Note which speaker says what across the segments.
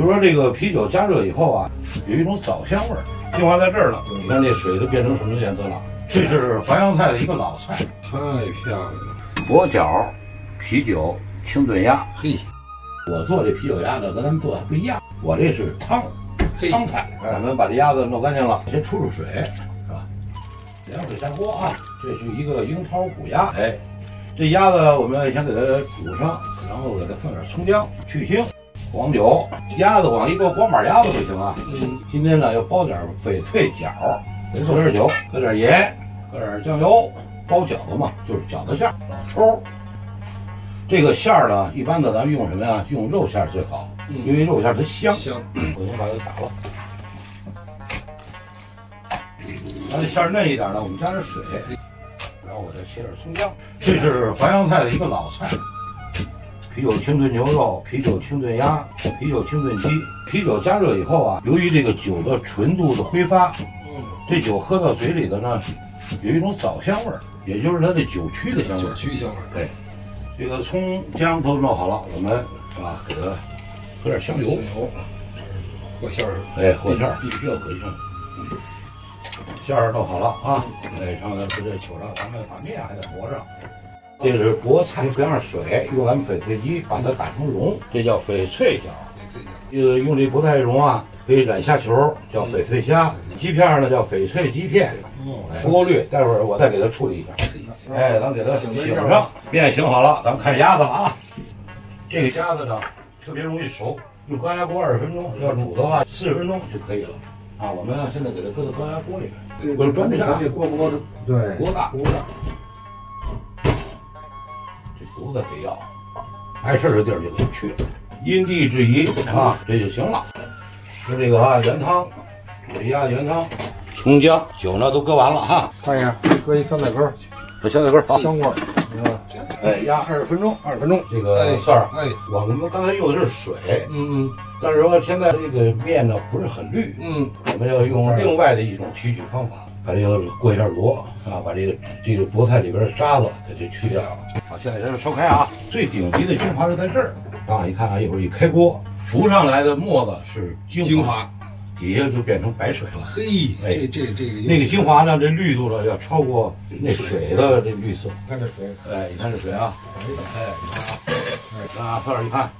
Speaker 1: 就说这个啤酒加热以后啊，有一种枣香味儿，精华在这儿呢。你看这水都变成什么颜色了？这是淮扬菜的一个老菜，
Speaker 2: 太漂亮了。
Speaker 1: 薄角、啤酒、清炖鸭。
Speaker 2: 嘿，
Speaker 1: 我做这啤酒鸭呢，跟咱们做的不一样，我这是汤
Speaker 2: 嘿
Speaker 1: 汤菜。咱们把这鸭子弄干净了，先出出水，是吧？凉水下锅啊，这是一个樱桃虎鸭。哎，这鸭子我们先给它煮上，然后给它放点葱姜去腥。黄酒，鸭子往一个光板鸭子就行啊。
Speaker 2: 嗯，
Speaker 1: 今天呢要包点翡翠角，搁点酒，搁点盐，搁点酱油，包饺子嘛，就是饺子馅儿，老抽。这个馅儿呢，一般的咱们用什么呀？用肉馅儿最好，
Speaker 2: 嗯
Speaker 1: 因为肉馅儿它香。
Speaker 2: 香。
Speaker 1: 我先把它打了。咱这馅儿嫩一点呢，我们加点水，然后我再切点葱姜。这是淮扬菜的一个老菜，啤酒清炖牛肉、啤酒清炖鸭、啤酒清炖鸡。啤酒加热以后啊，由于这个酒的纯度的挥发，
Speaker 2: 嗯，
Speaker 1: 这酒喝到嘴里的呢，有一种枣香味儿，也就是它的酒曲的香味
Speaker 2: 酒
Speaker 1: 儿。
Speaker 2: 曲香味儿。
Speaker 1: 对，这个葱姜都弄好了，我们啊给它搁点香油
Speaker 2: 香。油，和馅儿。
Speaker 1: 哎，和馅儿必须要搁香。馅儿弄好了啊，哎，然后咱搁这糗上，咱们把面还得和上。这是菠菜，搁上水，用咱们翡翠机把它打成蓉，这叫翡翠饺。这个用这菠菜蓉啊，可以染虾球，叫翡翠虾；鸡片呢叫翡翠鸡片。
Speaker 2: 哦，
Speaker 1: 不够绿，待会儿我再给它处理一下。哎，咱给它醒上，面醒好了，咱们看鸭子了啊。这个鸭子呢，特别容易熟，用高压锅二十分钟，要煮的话四十分钟就可以了。啊，我们呢现在给它搁到高压锅里边，我装不下，
Speaker 3: 这锅不锅对，
Speaker 1: 锅大锅大，这炉子得要，碍事儿的地儿就得去了，因地制宜啊，这就行了。就这个啊，原汤，煮这鸭子原汤，葱姜酒呢都搁完了哈，
Speaker 3: 看一下，搁一酸菜根儿，
Speaker 1: 把酸菜根儿好。
Speaker 3: 香味儿，
Speaker 1: 哎，压二十分钟，二十分钟。这
Speaker 2: 哎
Speaker 1: 个蒜儿，
Speaker 2: 哎，
Speaker 1: 我们刚才用的是水，
Speaker 2: 嗯嗯
Speaker 1: 但是说现在这个面呢不是很绿，
Speaker 2: 嗯
Speaker 1: 我们要用另外的一种提取方法，把这个过一下箩啊，把这个这个菠菜里边的渣子给它去掉。好，现在这是烧开啊，最顶级的精华是在这儿啊！你看啊，一会儿一开锅，浮上来的沫子是精
Speaker 2: 嗯，精华。
Speaker 1: 底下就变成白水了。
Speaker 2: 嘿，
Speaker 1: 哎
Speaker 2: 这这这个
Speaker 1: 那个精华呢，这绿度呢要超过那水的这绿色。
Speaker 3: 看这水，
Speaker 1: 哎，你看这水啊，哎，你看啊，哎，啊，范儿，你看，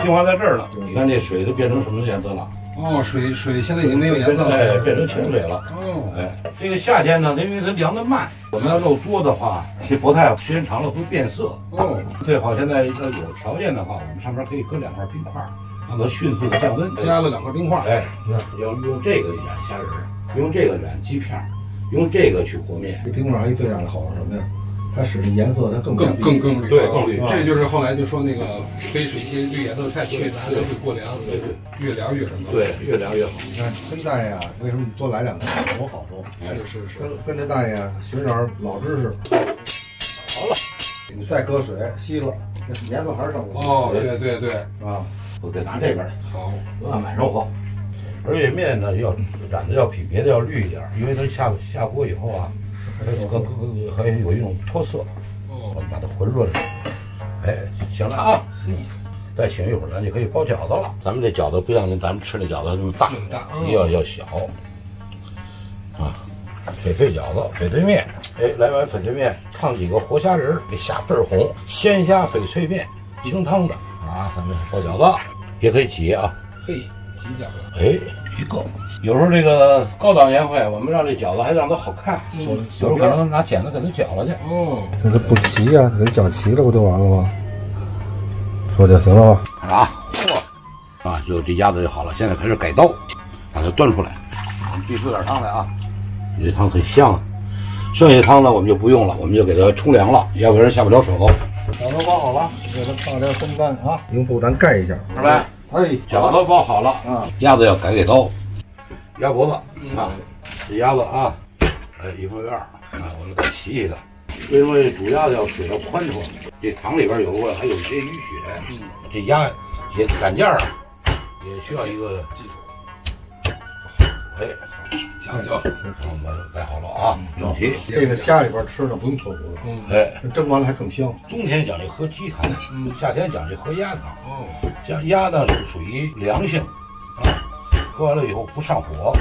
Speaker 1: 精华在这儿呢。你看这水都变成什么颜色了？
Speaker 2: 哦，水水现在已经没有颜色了。
Speaker 1: 哎，变成清水了。
Speaker 2: 哦，
Speaker 1: 哎，这个夏天呢，因为它凉得慢，我们要肉多的话，这菠菜时间长了会变色。
Speaker 2: 哦，
Speaker 1: 最好现在要有条件的话，我们上面可以搁两块冰块，让它迅速的降温。
Speaker 2: 加了两块冰块。
Speaker 1: 哎，要用这个染虾仁儿，用这个染鸡片儿，用这个去和面。
Speaker 3: 这冰块还有一最大的好处是什么呀？它使的颜色它更
Speaker 2: 更更更绿，啊
Speaker 1: 对更绿
Speaker 2: 这就是后来就说那个非水性绿颜色太去，它就会过凉，
Speaker 1: 对对
Speaker 2: 越凉越什么。，
Speaker 1: 对，越凉越好。
Speaker 3: 你看跟大爷啊，为什么多来两个有好处？
Speaker 2: 是是是。
Speaker 3: 跟跟这大爷啊学点儿老知识。
Speaker 1: 好了，
Speaker 3: 你再搁水吸了，颜色还是上不去
Speaker 2: 哦，对对对，
Speaker 3: 啊。
Speaker 1: 我得拿这边儿。
Speaker 2: 好，
Speaker 1: 慢慢揉和。而且面呢要染的要比别的要绿一点儿，因为它下下锅以后啊，更更还有一种脱色。我
Speaker 2: 哦，
Speaker 1: 们把它混润了。哎，行了啊，嗯，再醒一会儿，咱就可以包饺子了。咱们这饺子不像咱们吃那饺子那么大
Speaker 2: 那么大嗯，
Speaker 1: 要要小啊。翡翠饺子、翡翠面，哎，来碗翡翠面，烫几个活虾仁儿，这虾倍儿红，鲜虾翡翠面，清汤的啊。咱们包饺子也可以挤啊。
Speaker 2: 嘿，挤饺子，
Speaker 1: 哎，一个。有时候这个高档宴会，我们让这饺子还让它好看，有时候可能拿剪子给它绞了去。
Speaker 2: 哦，
Speaker 3: 那它不齐呀，给绞齐了不就完了吗？说就行了吧？
Speaker 1: 看着啊，嚯，啊，就这鸭子就好了。现在开始改刀，把它端出来。我们必出点汤来啊，这汤很香啊。剩下汤呢，我们就不用了，我们就给它冲凉了，要不然下不了手。饺子包好了，
Speaker 3: 给它放点风干啊，用布咱盖一下。
Speaker 1: 是吧？
Speaker 3: 哎，
Speaker 1: 饺子包好了
Speaker 3: 啊，
Speaker 1: 鸭子要改改刀，鸭脖子啊，这鸭子啊，哎，一方面儿啊，我们再洗洗它。为什么这煮鸭子要水要宽敞？这塘里边有个还有一些淤血，嗯这鸭也赶件儿啊，也需要一个技术。哎，
Speaker 2: 讲究，
Speaker 1: 我们摆好了啊，整齐。
Speaker 3: 这个家里边吃的不用脱骨了，
Speaker 2: 嗯，
Speaker 1: 哎，
Speaker 3: 蒸完了还更香。
Speaker 1: 冬天讲究喝鸡汤，夏天讲究喝鸭汤。
Speaker 2: 哦，
Speaker 1: 像鸭呢是属于凉性，啊，喝完了以后不上火。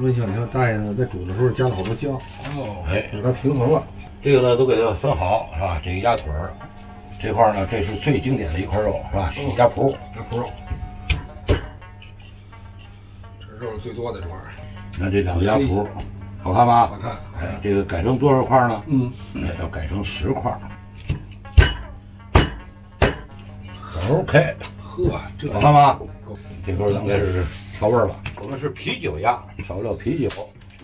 Speaker 3: 温馨，你看大爷呢，在煮的时候加了好多姜，
Speaker 2: 哦，
Speaker 1: 哎，
Speaker 3: 给它平衡了。
Speaker 1: 这个呢都给它分好，是吧？这个鸭腿儿这块儿呢，这是最经典的一块肉，是吧？鸭脯，
Speaker 2: 鸭脯肉，这肉最多的这块儿，
Speaker 1: 你看这两个鸭脯，好看吧
Speaker 2: 好？看。
Speaker 1: 哎，这个改成多少块儿呢？
Speaker 2: 嗯，
Speaker 1: 哎，要改成十块儿。OK，
Speaker 2: 呵，这
Speaker 1: 好看吧？
Speaker 2: 够
Speaker 1: 这会儿应该是调味儿了。我们是啤酒鸭，少不了啤酒，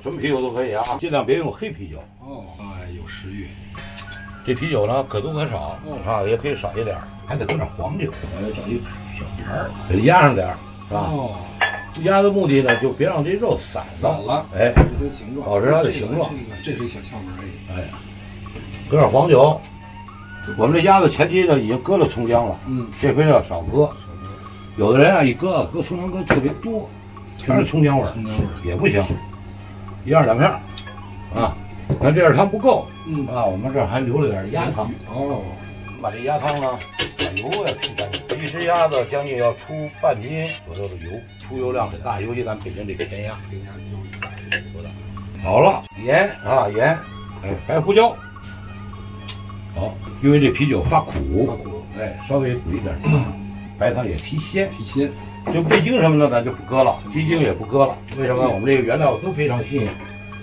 Speaker 1: 什么啤酒都可以啊，尽量别用黑啤酒。
Speaker 2: 哦，哎，有食欲。
Speaker 1: 这啤酒呢，可多可少，啊，也可以少一点儿，还得搁点黄酒，我要找一小盘儿，给它压上点儿，是吧？
Speaker 2: 哦，
Speaker 1: 压的目的呢，就别让这肉散
Speaker 2: 散了，
Speaker 1: 哎。保持它的形状。
Speaker 2: 这个这是一小窍门而已，
Speaker 1: 哎，搁点黄酒。我们这鸭子前期呢已经搁了葱姜了，
Speaker 2: 嗯，
Speaker 1: 这回要少搁。有的人啊一搁搁葱姜搁特别多，全是葱姜味儿，
Speaker 2: 葱姜味儿，
Speaker 1: 也不行，一样两片儿啊。那这样汤不够。
Speaker 2: 嗯，
Speaker 1: 啊，我们这儿还留了点鸭汤。
Speaker 2: 哦，
Speaker 1: 把这鸭汤呢，把油要去干净。一只鸭子将近要出半斤左右的油，出油量很大，尤其咱北京这个甜鸭。
Speaker 2: 这鸭有
Speaker 1: 多大？好了，盐啊盐，哎，白胡椒。好，因为这啤酒发苦
Speaker 2: 发
Speaker 1: 苦，
Speaker 2: 苦，
Speaker 1: 哎，稍微补一点糖，白糖也提鲜。
Speaker 2: 提鲜，
Speaker 1: 就味精什么的咱就不搁了，鸡精也不搁了。为什么？我们这个原料都非常新鲜。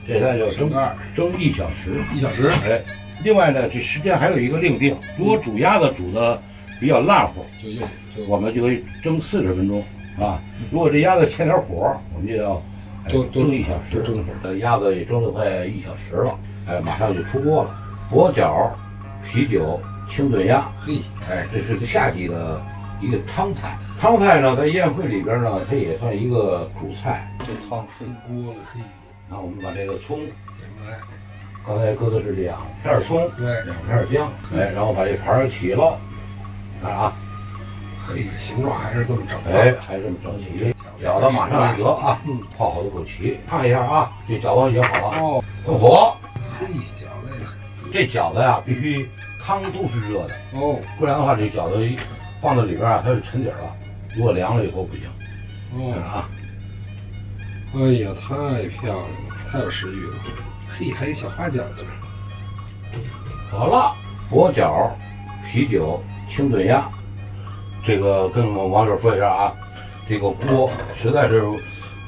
Speaker 1: 这现在就蒸
Speaker 2: 整盖儿
Speaker 1: 蒸一小时。
Speaker 2: 一小时
Speaker 1: 哎，另外呢，这时间还有一个另定，如果煮鸭子煮的比较烂乎，
Speaker 2: 就用就
Speaker 1: 我们就可以蒸四十分钟啊。如果这鸭子欠点火，我们就要哎
Speaker 2: 多多
Speaker 1: 蒸一小时。
Speaker 2: 多蒸一会儿
Speaker 1: 呃，鸭子也蒸了快一小时了，哎，马上就出锅了。薄角、啤酒、清炖鸭，
Speaker 2: 嘿，
Speaker 1: 哎，这是个夏季的一个汤菜。汤菜呢，在宴会里边呢，它也算一个主菜。
Speaker 2: 这汤出锅了，嘿，
Speaker 1: 然后我们把这个葱，刚才搁的是两片葱，
Speaker 2: 对，
Speaker 1: 两片姜，哎，然后把这盘儿起了，看啊，
Speaker 2: 嘿，形状还是这么整的，
Speaker 1: 哎，还这么整齐，饺子马上就得啊，
Speaker 2: 嗯，
Speaker 1: 泡好的枸杞，看一下啊，这饺子已经好了，
Speaker 2: 哦，
Speaker 1: 关火，
Speaker 2: 嘿，饺子呀，
Speaker 1: 这饺子呀必须汤都是热的，
Speaker 2: 哦，
Speaker 1: 不然的话这饺子一放到里边啊它就沉底儿了，如果凉了以后不行，看
Speaker 2: 哦，
Speaker 1: 啊，
Speaker 2: 哎呀，太漂亮了，太有食欲了，嘿，还有小花饺子呢，
Speaker 1: 好了，薄角、啤酒、清炖鸭，这个跟我们网友说一下啊，这个锅实在是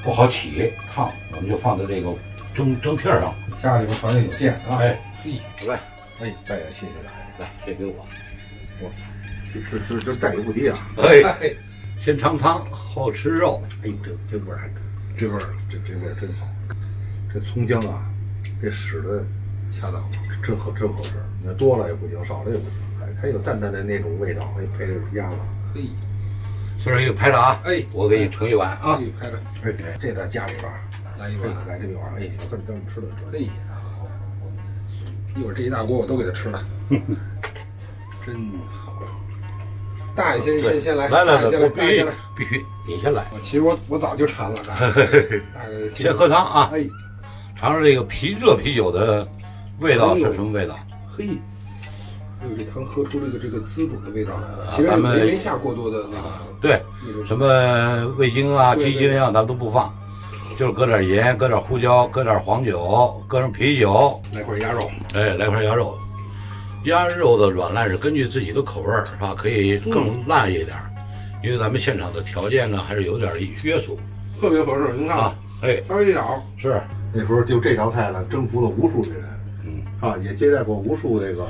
Speaker 1: 不好起烫，我们就放在这个蒸蒸屉上。
Speaker 3: 家里边条件有限啊。
Speaker 1: 哎，
Speaker 2: 嘿，
Speaker 1: 来
Speaker 3: 哎，大爷，谢谢大爷，
Speaker 1: 来，这给我。
Speaker 3: 这这这这待遇不低啊。
Speaker 1: 哎，
Speaker 2: 哎，
Speaker 1: 先尝汤，后吃肉。哎，这这味儿还可以。
Speaker 2: 这味儿
Speaker 3: 这这味儿真好，这葱姜啊，这使的
Speaker 2: 恰当，
Speaker 3: 真合真合适。你看多了也不行，少了也不行，哎，它有淡淡的那种味道，哎，配着鸭子，
Speaker 2: 嘿，
Speaker 1: 孙儿，给你拍着啊！
Speaker 2: 哎
Speaker 1: 我给你盛一碗啊！
Speaker 2: 嘿，拍着，
Speaker 3: 哎，这在家里边
Speaker 2: 来一碗，，
Speaker 3: 来这么一碗，哎，小四儿等你吃了吃了。
Speaker 2: 嘿，一会儿这一大锅我都给他吃了，
Speaker 3: 真好。
Speaker 2: 大爷先先先来，
Speaker 1: 来来来，
Speaker 2: 大爷先来，
Speaker 1: 我必须
Speaker 2: 大爷先来。
Speaker 1: 必须，你先来，
Speaker 2: 我其实我我早就馋了，大爷
Speaker 1: 先喝汤啊！
Speaker 2: 哎，
Speaker 1: 尝尝这个啤热啤酒的味道是什么味道？
Speaker 2: 嘿，哎呦，这汤喝出这个这个滋补的味道来了。其实
Speaker 1: 咱们
Speaker 2: 没没下过多的那个
Speaker 1: 对，
Speaker 2: 那个
Speaker 1: 什么味精啊、鸡精啊，咱都不放，就是搁点盐，搁点胡椒，搁点黄酒，搁上啤酒，
Speaker 2: 来块鸭肉，
Speaker 1: 哎，来块鸭肉。鸭肉的软烂是根据自己的口味儿，是吧？可以更烂一点儿，因为咱们现场的条件呢还是有点儿约束。
Speaker 2: 特别合适。您看。
Speaker 1: 啊，。哎，
Speaker 2: 稍微一咬，
Speaker 1: 是，
Speaker 3: 那时候就这道菜呢，征服了无数的人，
Speaker 1: 嗯，
Speaker 3: 啊，也接待过无数这个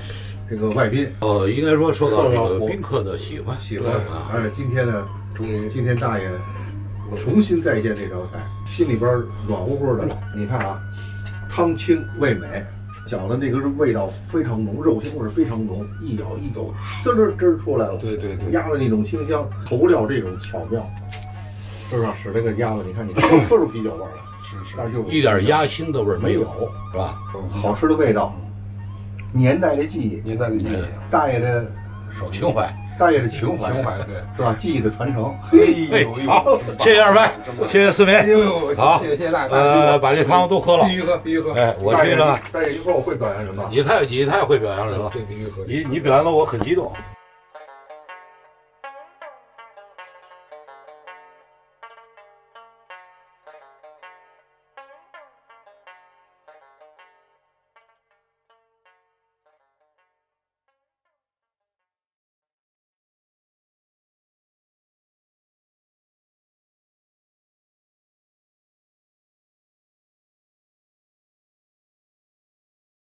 Speaker 3: 这个外宾
Speaker 1: 呃，应该说受到这
Speaker 3: 受到火
Speaker 1: 个宾客的喜欢，
Speaker 3: 喜欢
Speaker 2: 对
Speaker 1: 啊。
Speaker 3: 而且今天呢，
Speaker 2: 终于
Speaker 3: 今天大爷重新再现这道菜，心里边软乎乎的。你看啊，汤清味美，饺子那个是味道非常浓，肉香味儿非常浓，一咬一口，滋儿滋儿出来了。
Speaker 2: 对对对，
Speaker 3: 鸭的那种清香，投料这种巧妙，是吧？使这个鸭子，你看你 说说出啤酒味儿来，
Speaker 2: 是是
Speaker 3: 但是就
Speaker 1: 一点鸭腥的味儿没有，是吧？
Speaker 3: 好吃的味道，年代的记忆，
Speaker 2: 年代的记忆，
Speaker 3: 大爷的手
Speaker 1: 情怀。
Speaker 3: 大爷的情怀，
Speaker 2: 情怀对。
Speaker 3: 是吧？记忆的传承。
Speaker 1: 哎
Speaker 2: 嘿呦，
Speaker 1: 好，谢谢二位，谢谢四
Speaker 2: 哎
Speaker 1: 位。
Speaker 2: 呦，
Speaker 1: 好
Speaker 2: 谢谢谢谢大哥，
Speaker 1: 呃，把这汤都喝了
Speaker 2: 必。须喝，必须喝。
Speaker 1: 哎，我去了。
Speaker 3: 大爷一会儿我会表扬人吗？
Speaker 1: 你太你太会表扬人了，
Speaker 2: 对，必须喝。
Speaker 1: 你你表扬的我很激动。